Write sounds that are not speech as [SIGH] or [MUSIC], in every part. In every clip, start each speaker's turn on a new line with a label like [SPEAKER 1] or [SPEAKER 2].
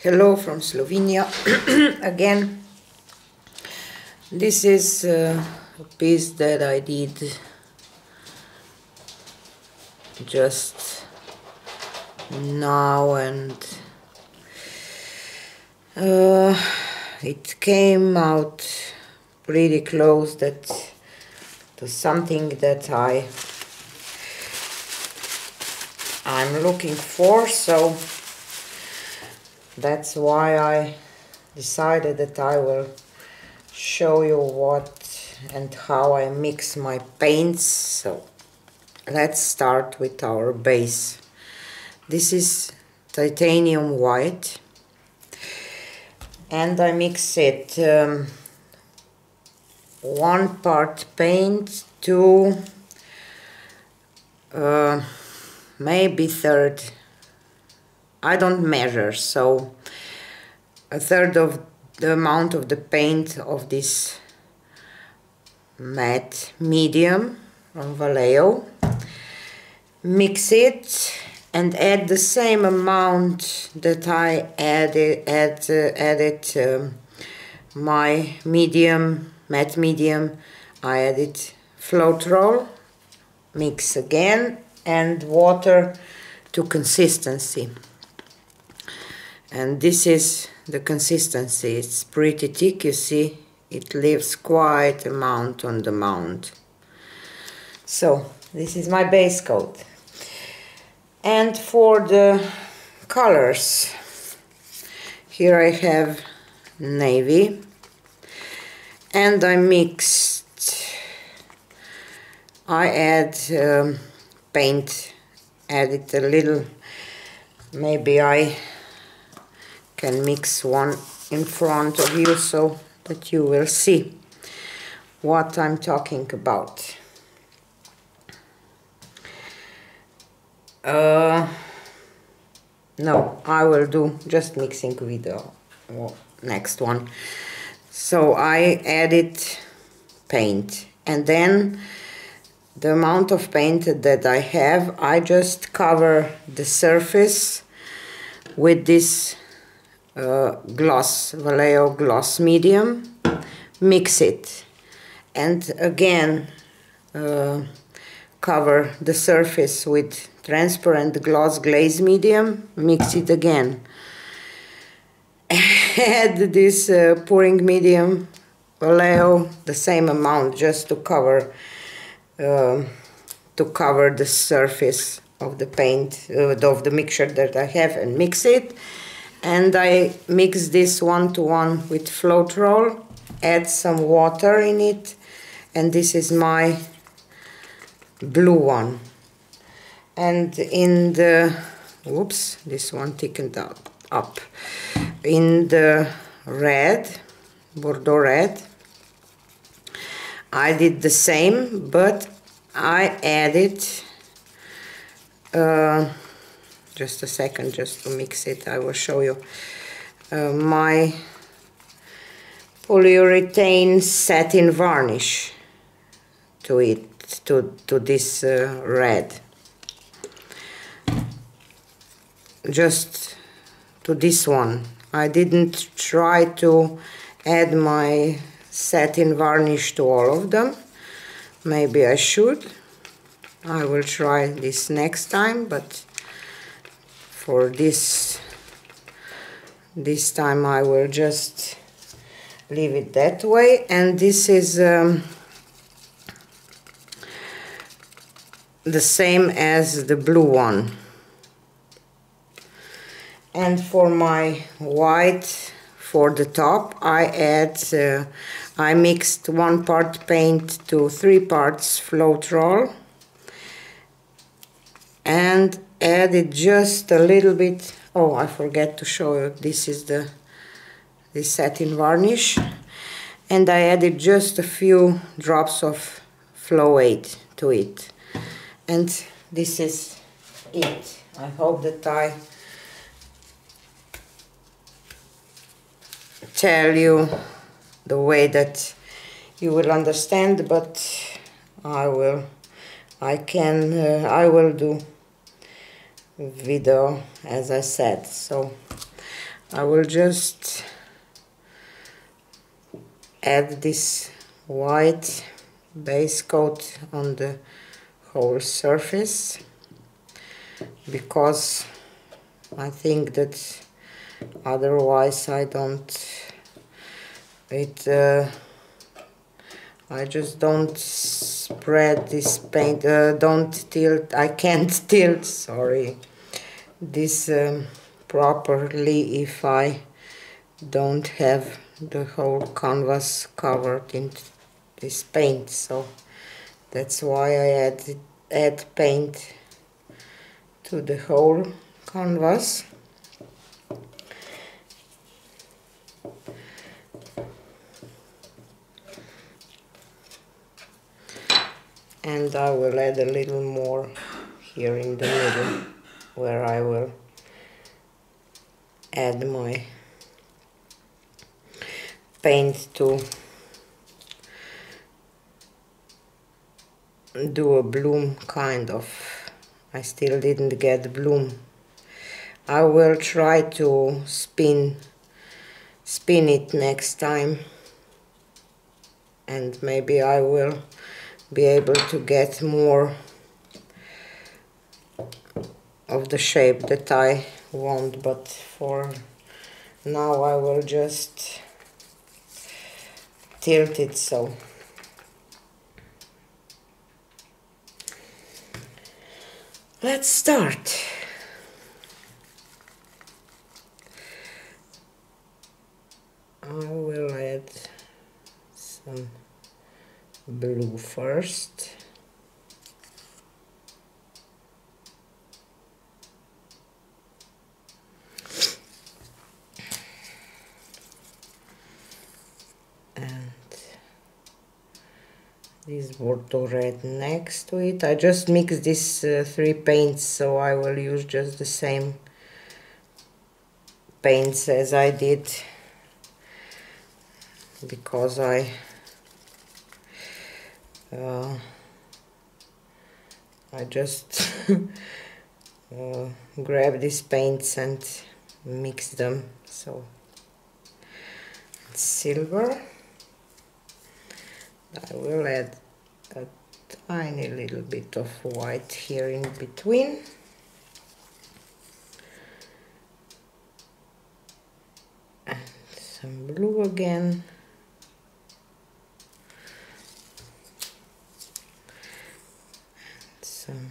[SPEAKER 1] Hello from Slovenia [CLEARS THROAT] again. This is uh, a piece that I did just now and uh, it came out pretty close that to something that I I'm looking for so that's why I decided that I will show you what and how I mix my paints. So let's start with our base. This is titanium white. And I mix it um, one part paint to uh, maybe third I don't measure, so a third of the amount of the paint of this matte medium from Vallejo. Mix it and add the same amount that I added, add, uh, added um, my medium, matte medium. I added Floetrol, mix again and water to consistency and this is the consistency. It's pretty thick you see. It leaves quite a amount on the mount. So this is my base coat. And for the colors here I have navy. And I mixed I add um, paint added a little. Maybe I can mix one in front of you so that you will see what I'm talking about. Uh, no, I will do just mixing video next one. So I added paint and then the amount of paint that I have, I just cover the surface with this uh, gloss, Vallejo gloss medium, mix it and again uh, cover the surface with transparent gloss glaze medium, mix it again. [LAUGHS] Add this uh, pouring medium, Vallejo, the same amount just to cover uh, to cover the surface of the paint, uh, of the mixture that I have and mix it and I mix this one to one with Floetrol, add some water in it, and this is my blue one. And in the, whoops, this one thickened up, up. In the red, Bordeaux red, I did the same, but I added uh, just a second just to mix it I will show you. Uh, my polyurethane satin varnish to it to, to this uh, red. Just to this one. I didn't try to add my satin varnish to all of them. Maybe I should. I will try this next time but for this this time I will just leave it that way. And this is um, the same as the blue one. And for my white for the top I add uh, I mixed one part paint to three parts Floetrol and added just a little bit. Oh I forget to show you. This is the the satin varnish. And I added just a few drops of Flow-Aid to it. And this is it. I hope that I tell you the way that you will understand but I will I can uh, I will do video as I said. So I will just add this white base coat on the whole surface because I think that otherwise I don't it uh, I just don't spread this paint uh, don't tilt I can't [LAUGHS] tilt sorry this um, properly if I don't have the whole canvas covered in this paint. So that's why I add, add paint to the whole canvas and I will add a little more here in the middle where I will add my paint to do a bloom kind of I still didn't get bloom. I will try to spin spin it next time. And maybe I will be able to get more of the shape that I want but for now I will just tilt it so. Let's start. I will add some blue first and this Bordeaux red next to it. I just mixed these uh, three paints so I will use just the same paints as I did because I uh, I just [LAUGHS] uh, grab these paints and mix them. So silver. I will add a tiny little bit of white here in between. And some blue again some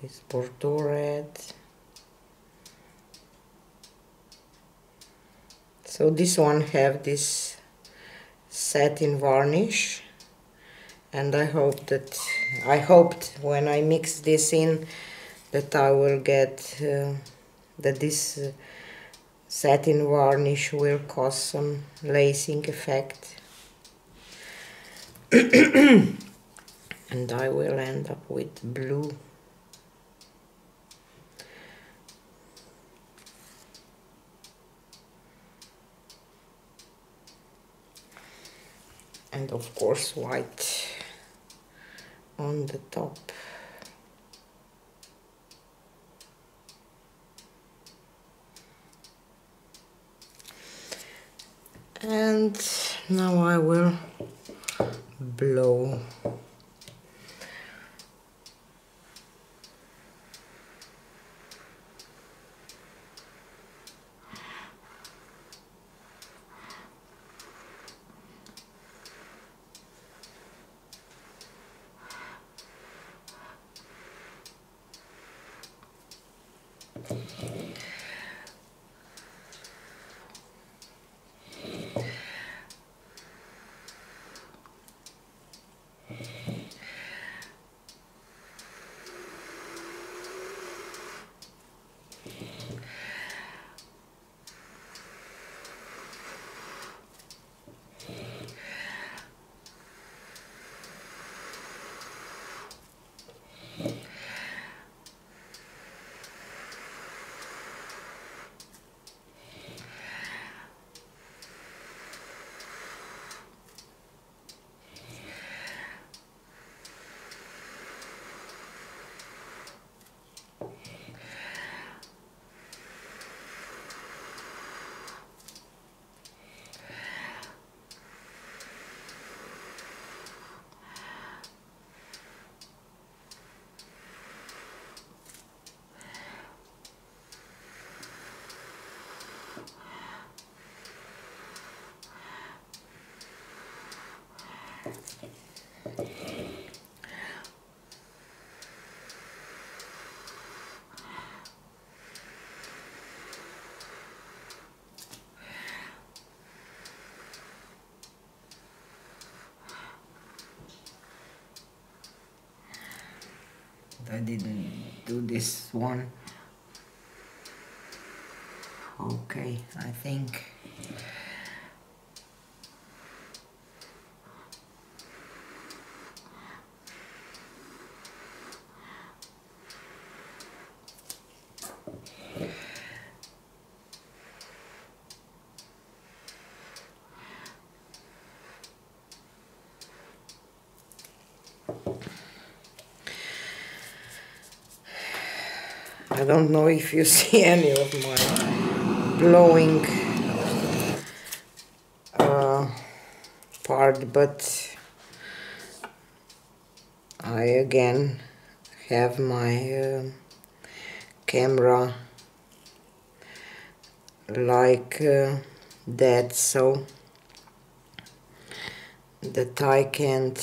[SPEAKER 1] this Bordeaux red so this one have this satin varnish. And I hope that I hoped when I mix this in that I will get uh, that this uh, satin varnish will cause some lacing effect [CLEARS THROAT] and I will end up with blue. And of course white on the top. And now I will blow I didn't do this one. Okay I think don't know if you [LAUGHS] see any of my blowing uh, part but I again have my uh, camera like uh, that so that I can't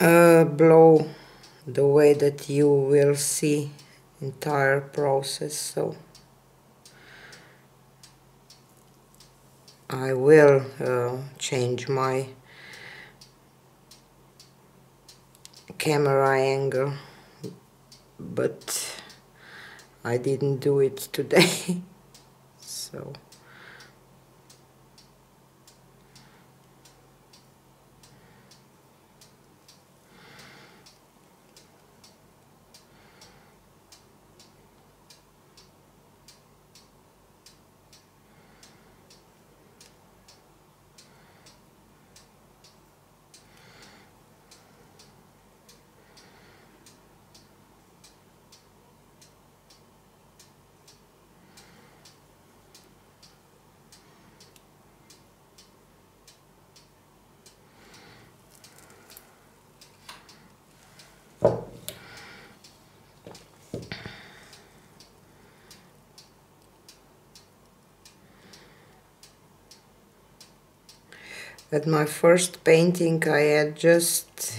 [SPEAKER 1] uh, blow the way that you will see entire process so I will uh, change my camera angle but I didn't do it today [LAUGHS] so At my first painting I had just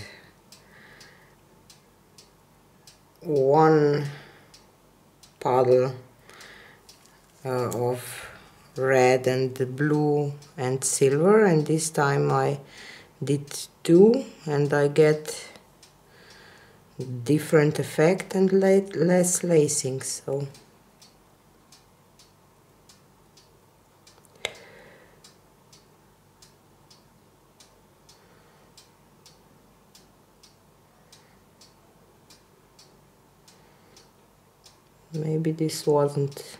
[SPEAKER 1] one puddle uh, of red and blue and silver and this time I did two and I get different effect and less lacing so maybe this wasn't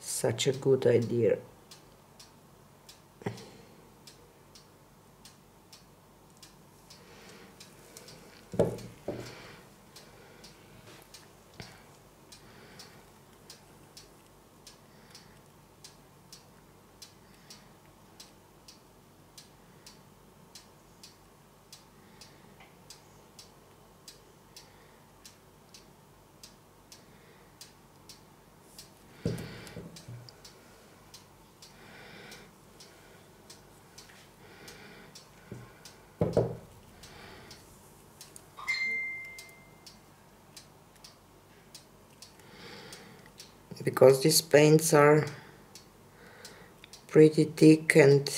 [SPEAKER 1] such a good idea because these paints are pretty thick and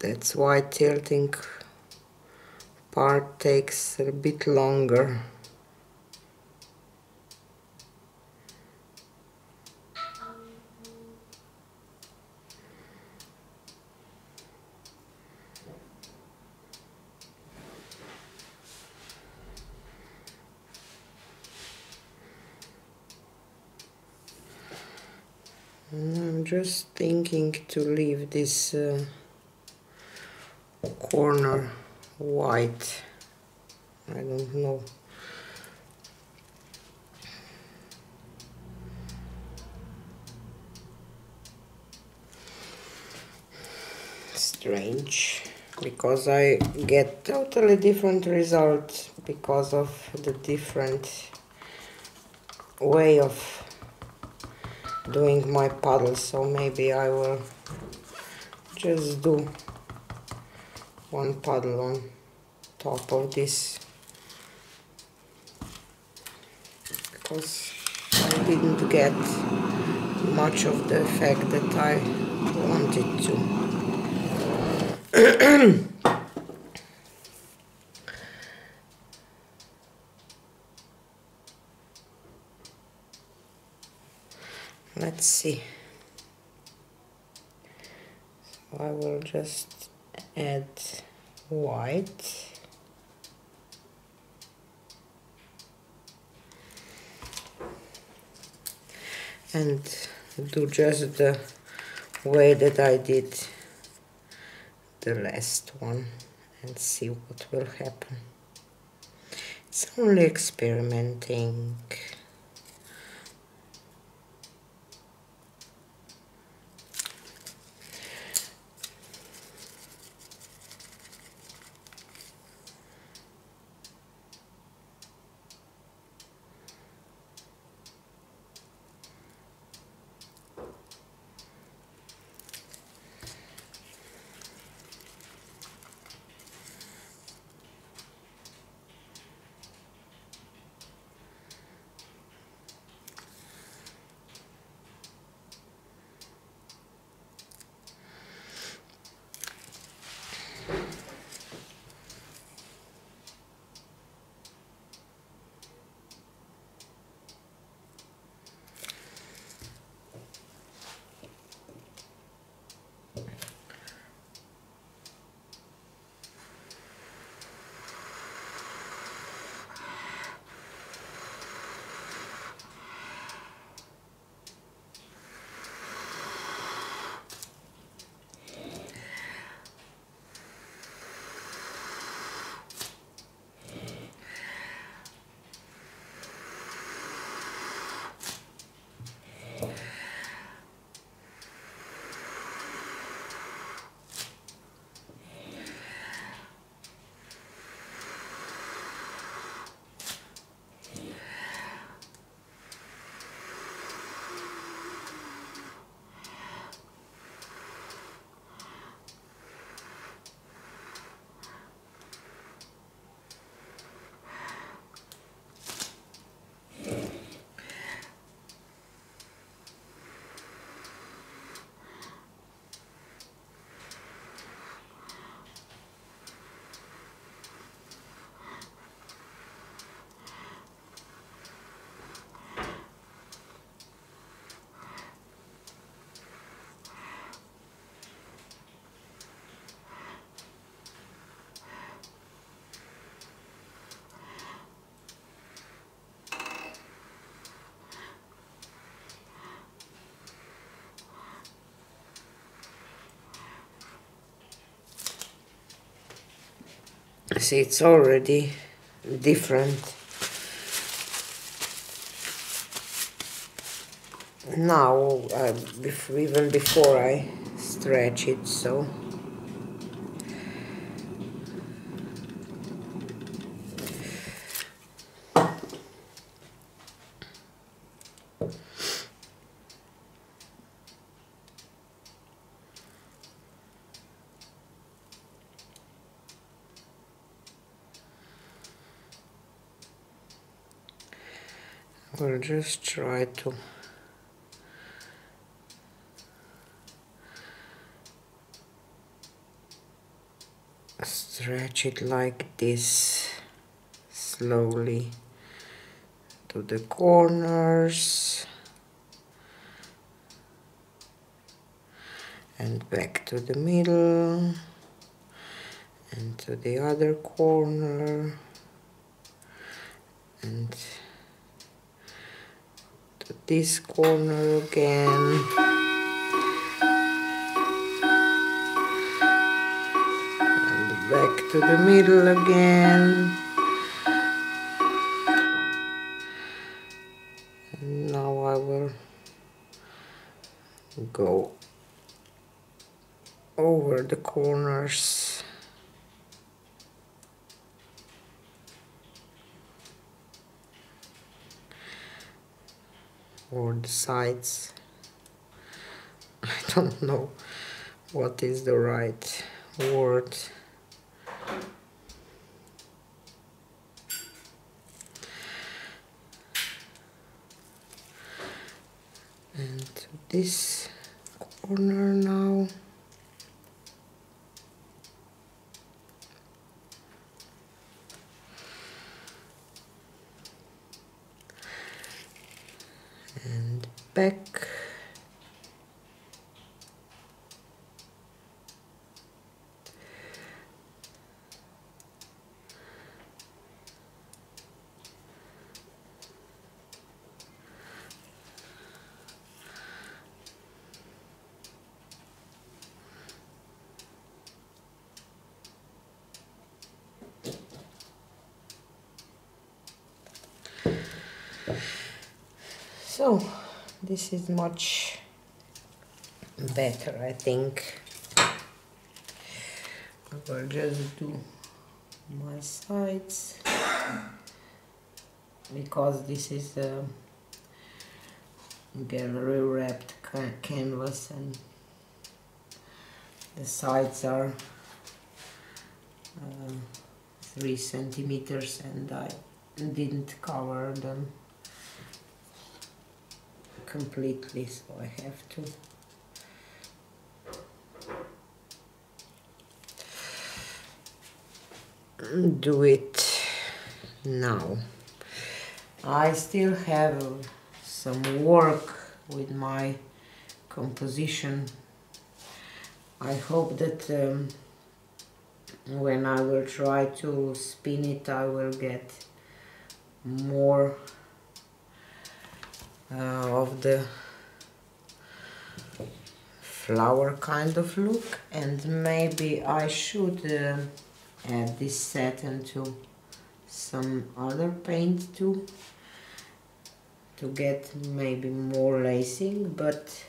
[SPEAKER 1] that's why tilting part takes a bit longer I'm just thinking to leave this uh, corner white. I don't know. Strange because I get totally different results because of the different way of doing my puddles so maybe I will just do one puddle on top of this. Because I didn't get much of the effect that I wanted to [CLEARS THROAT] let's see so I will just add white and do just the way that I did the last one and see what will happen. It's only experimenting. See it's already different. Now uh, before, even before I stretch it so we'll just try to stretch it like this slowly to the corners and back to the middle and to the other corner and this corner again and back to the middle again. And now I will go over the corners or the sides. I don't know what is the right word. And this corner now and back So this is much better I think. I will just do my sides because this is a gallery wrapped ca canvas and the sides are uh, three centimeters and I didn't cover them completely so I have to. Do it now. I still have some work with my composition. I hope that um, when I will try to spin it I will get more of the flower kind of look and maybe I should uh, add this satin to some other paint too to get maybe more lacing but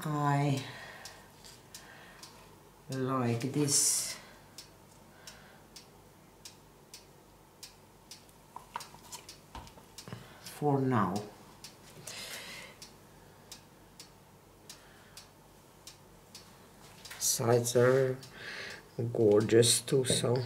[SPEAKER 1] I like this for now. Sides are gorgeous too, so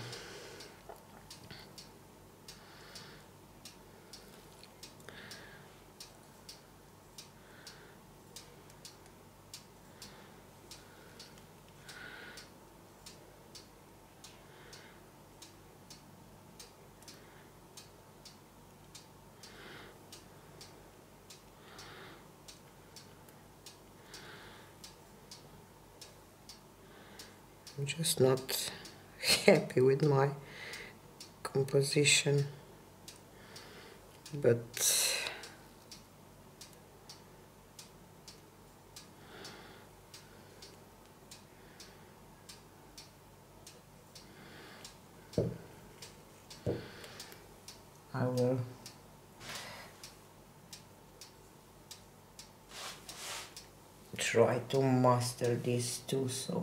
[SPEAKER 1] I'm just not happy with my composition but I will try to master this too so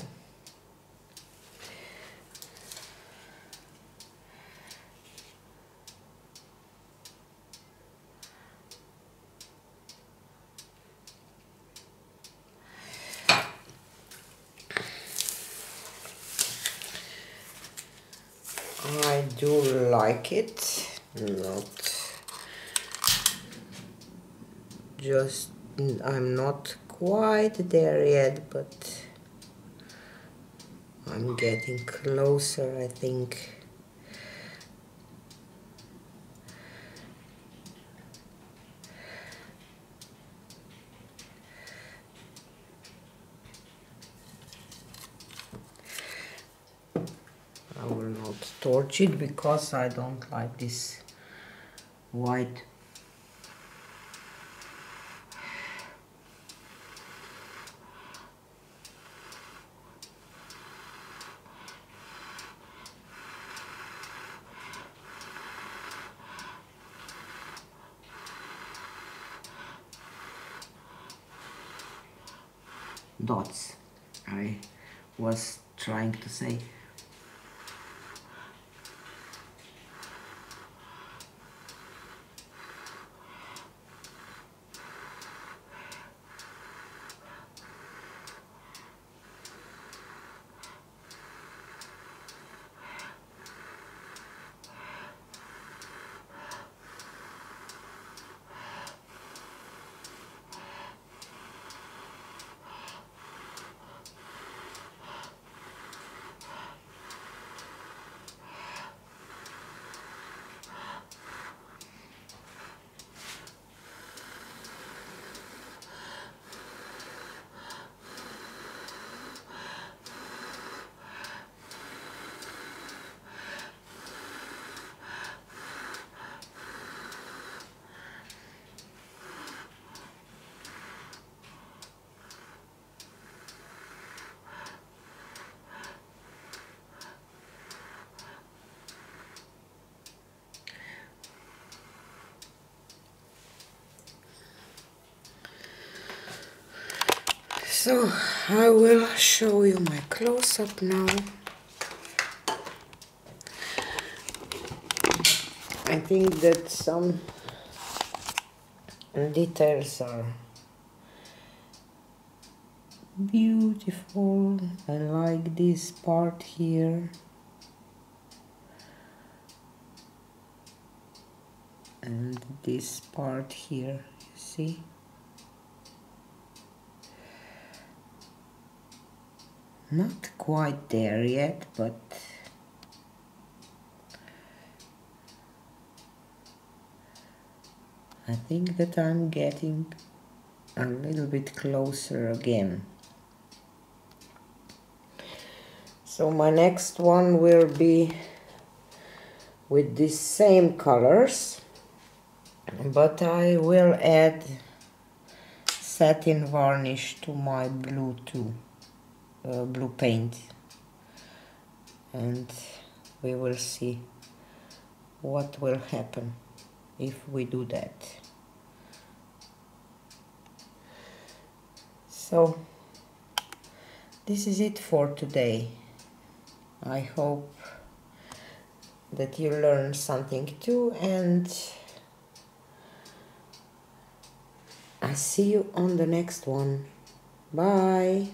[SPEAKER 1] I do like it not just I'm not quite there yet but I'm getting closer I think I will not it because I don't like this white. Dots. I was trying to say So I will show you my close-up now. I think that some details are beautiful. I like this part here. And this part here, you see? Not quite there yet, but I think that I'm getting a little bit closer again. So my next one will be with these same colors, but I will add satin varnish to my blue too, uh, blue paint. And we will see what will happen if we do that. So this is it for today. I hope that you learned something too and I see you on the next one. Bye.